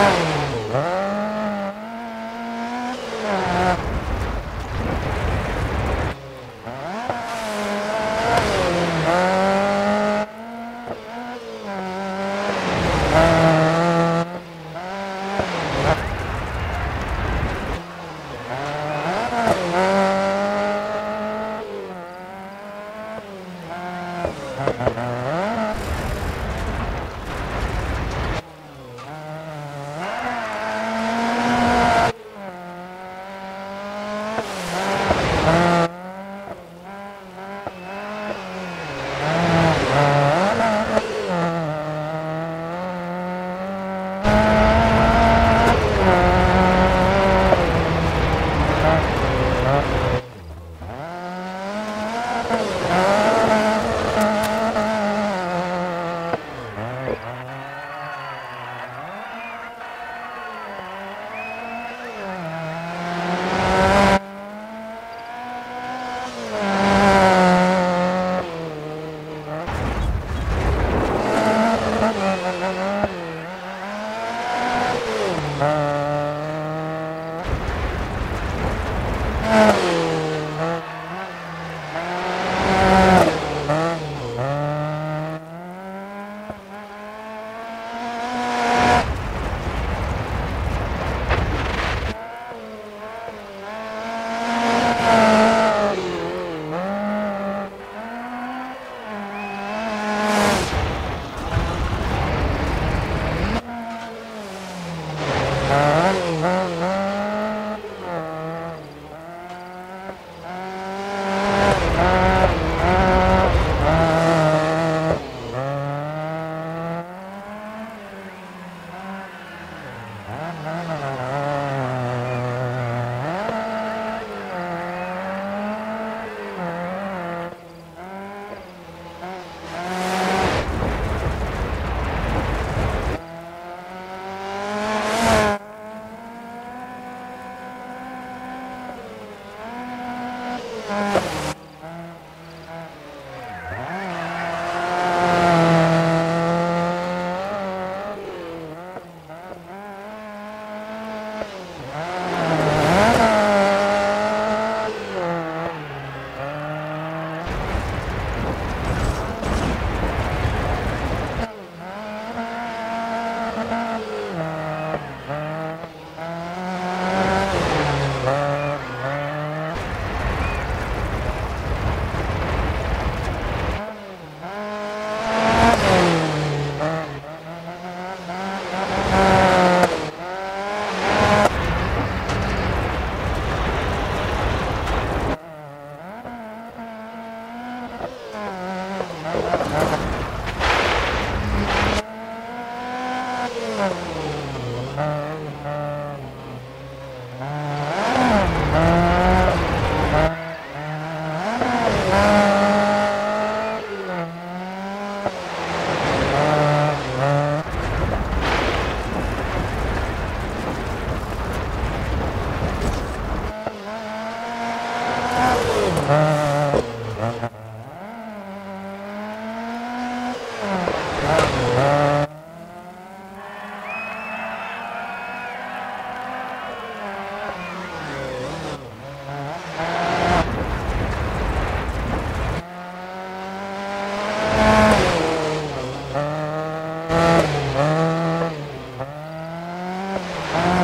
Wow. Uh... Uh,